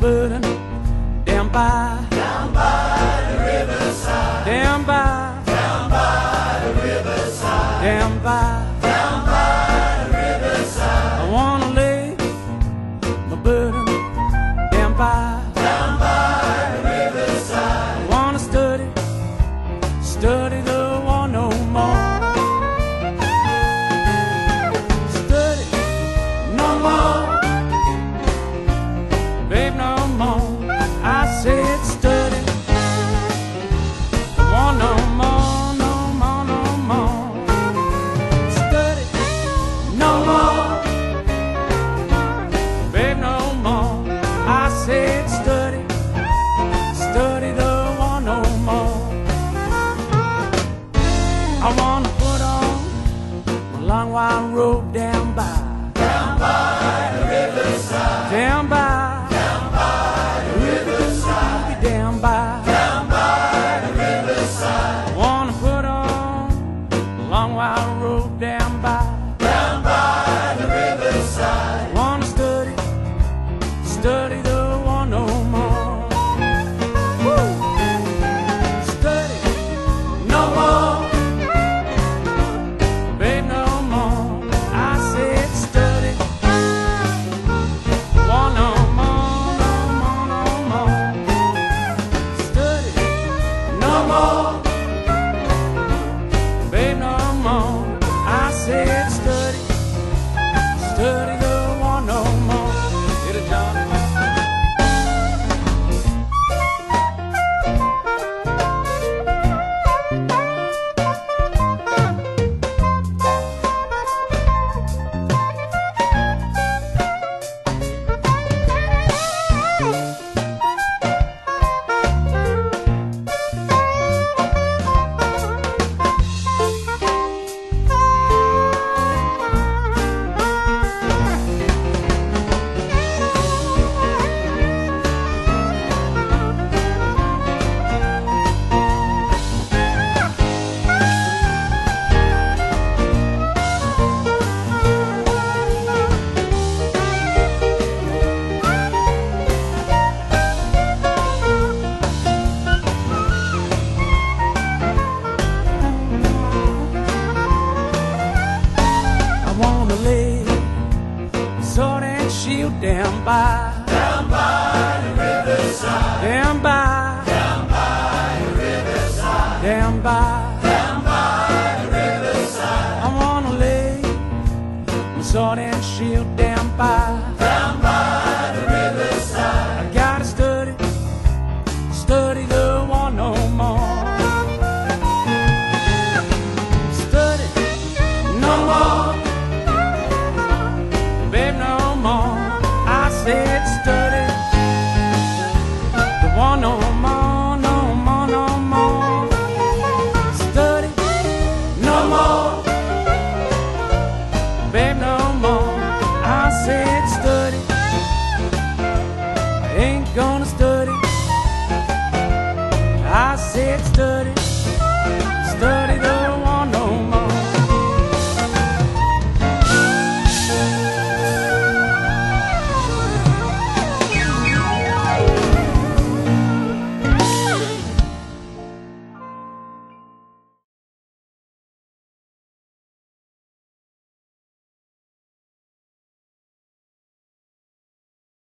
burden down by, down by the riverside, down by, down by the riverside, down by. down road down by. Down by the riverside. Down by down by, down by the riverside, down by, down by the riverside, down by, down by the riverside. I wanna lay my sword and shield down by, down more. Babe,